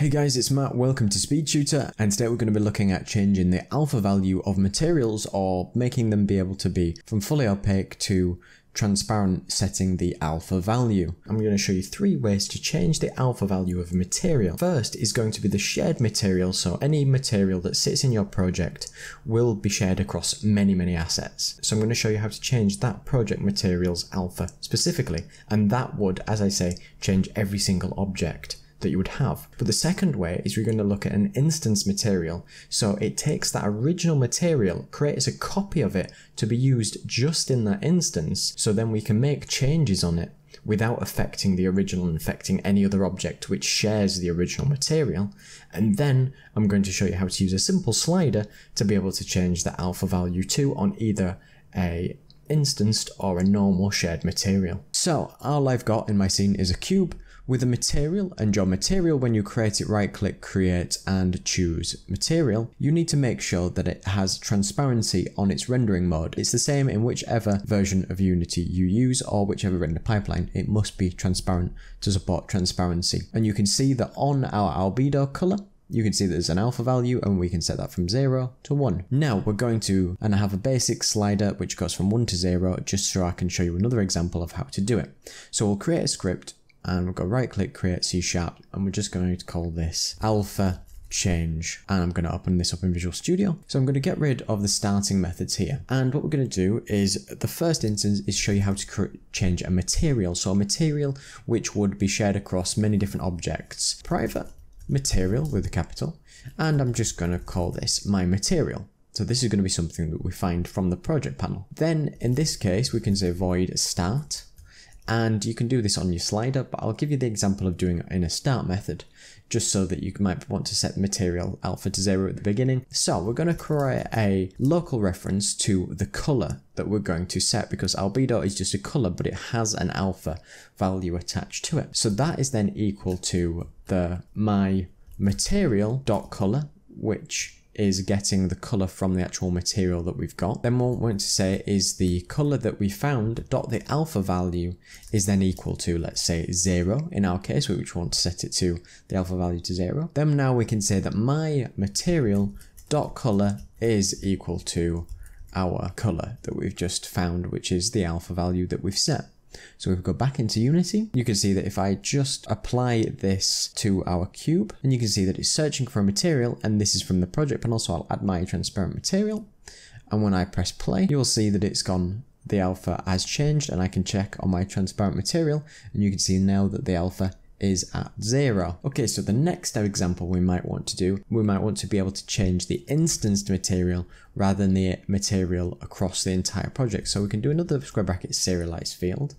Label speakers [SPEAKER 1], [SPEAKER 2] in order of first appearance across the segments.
[SPEAKER 1] Hey guys, it's Matt, welcome to Speed Tutor, and today we're going to be looking at changing the alpha value of materials or making them be able to be from fully opaque to transparent setting the alpha value. I'm going to show you three ways to change the alpha value of a material. First is going to be the shared material, so any material that sits in your project will be shared across many, many assets. So I'm going to show you how to change that project material's alpha specifically, and that would, as I say, change every single object that you would have. But the second way is we're going to look at an instance material. So it takes that original material, creates a copy of it to be used just in that instance. So then we can make changes on it without affecting the original and affecting any other object which shares the original material. And then I'm going to show you how to use a simple slider to be able to change the alpha value to on either a instanced or a normal shared material. So all I've got in my scene is a cube with a material and your material when you create it right click create and choose material you need to make sure that it has transparency on its rendering mode it's the same in whichever version of unity you use or whichever render pipeline it must be transparent to support transparency and you can see that on our albedo color you can see there's an alpha value and we can set that from 0 to 1. Now we're going to, and I have a basic slider which goes from 1 to 0 just so I can show you another example of how to do it. So we'll create a script and we'll go right click create C sharp and we're just going to call this alpha change and I'm going to open this up in Visual Studio. So I'm going to get rid of the starting methods here. And what we're going to do is the first instance is show you how to change a material. So a material which would be shared across many different objects. Private material with a capital. And I'm just going to call this my material. So this is going to be something that we find from the project panel. Then in this case, we can say void start and you can do this on your slider, but I'll give you the example of doing it in a start method, just so that you might want to set material alpha to zero at the beginning. So we're going to create a local reference to the color that we're going to set because albedo is just a color, but it has an alpha value attached to it. So that is then equal to the my material dot color, which is getting the color from the actual material that we've got. Then what we want to say is the color that we found dot the alpha value is then equal to, let's say zero in our case, which we want to set it to the alpha value to zero. Then now we can say that my material dot color is equal to our color that we've just found, which is the alpha value that we've set. So if we go back into Unity, you can see that if I just apply this to our cube, and you can see that it's searching for a material, and this is from the project panel, so I'll add my transparent material. And when I press play, you'll see that it's gone the alpha has changed and I can check on my transparent material and you can see now that the alpha is at zero. Okay, so the next example we might want to do, we might want to be able to change the instanced material rather than the material across the entire project. So we can do another square bracket serialized field,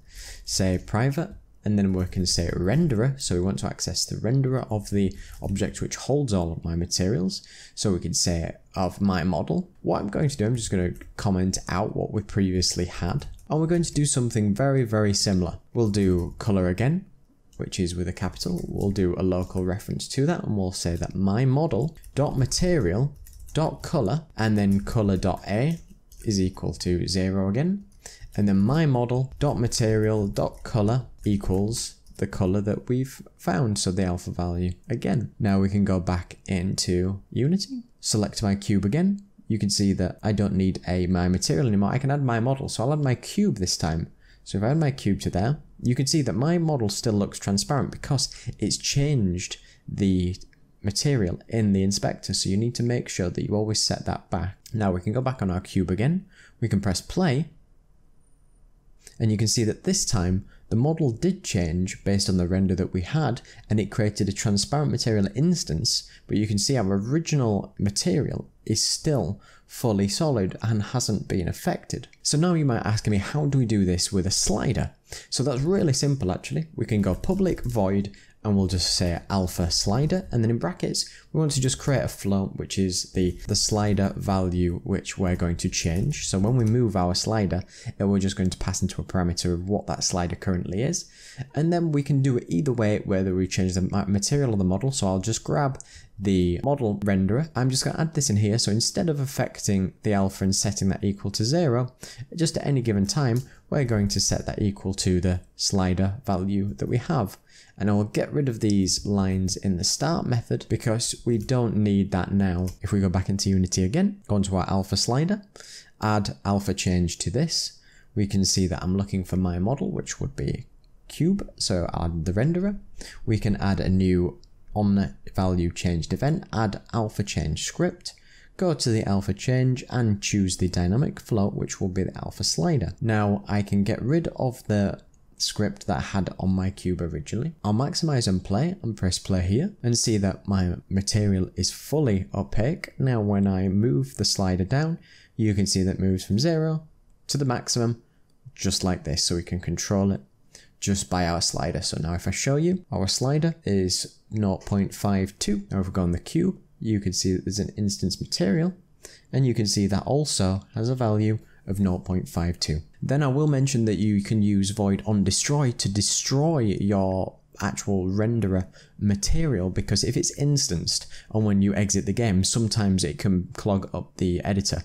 [SPEAKER 1] say private, and then we can say renderer. So we want to access the renderer of the object which holds all of my materials. So we can say of my model. What I'm going to do, I'm just going to comment out what we previously had. And we're going to do something very, very similar. We'll do color again which is with a capital, we'll do a local reference to that and we'll say that my model dot material dot color and then color dot a is equal to zero again. And then my model dot material dot color equals the color that we've found, so the alpha value again. Now we can go back into Unity, select my cube again. You can see that I don't need a my material anymore. I can add my model, so I'll add my cube this time. So if I add my cube to there, you can see that my model still looks transparent because it's changed the material in the inspector. So you need to make sure that you always set that back. Now we can go back on our cube again. We can press play. And you can see that this time the model did change based on the render that we had and it created a transparent material instance, but you can see our original material is still fully solid and hasn't been affected. So now you might ask me, how do we do this with a slider? So that's really simple actually. We can go public void and we'll just say alpha slider. And then in brackets we want to just create a float which is the the slider value which we're going to change. So when we move our slider it we're just going to pass into a parameter of what that slider currently is. And then we can do it either way whether we change the material of the model. So I'll just grab the model renderer. I'm just going to add this in here. So instead of affecting the alpha and setting that equal to zero just at any given time we're going to set that equal to the slider value that we have And I will get rid of these lines in the start method because we don't need that now. If we go back into Unity again, go into our alpha slider, add alpha change to this, we can see that I'm looking for my model, which would be cube. So add the renderer. We can add a new on value changed event, add alpha change script, go to the alpha change and choose the dynamic float, which will be the alpha slider. Now I can get rid of the script that I had on my cube originally. I'll maximize and play and press play here and see that my material is fully opaque. Now when I move the slider down, you can see that moves from zero to the maximum just like this so we can control it just by our slider. So now if I show you, our slider is 0.52. Now if we go on the cube, you can see that there's an instance material and you can see that also has a value of 0.52. Then I will mention that you can use void on destroy to destroy your actual renderer material because if it's instanced and when you exit the game sometimes it can clog up the editor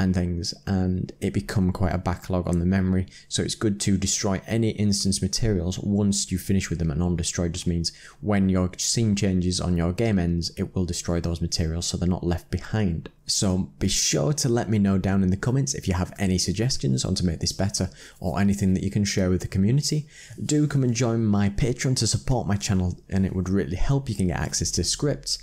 [SPEAKER 1] and things and it become quite a backlog on the memory. So it's good to destroy any instance materials. Once you finish with them and on destroy just means when your scene changes on your game ends it will destroy those materials so they're not left behind. So be sure to let me know down in the comments if you have any suggestions on to make this better or anything that you can share with the community. Do come and join my patreon to support my channel and it would really help you can get access to scripts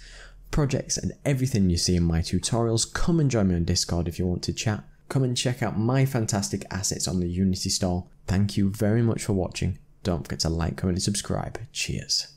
[SPEAKER 1] projects, and everything you see in my tutorials, come and join me on Discord if you want to chat. Come and check out my fantastic assets on the Unity store. Thank you very much for watching. Don't forget to like, comment, and subscribe. Cheers.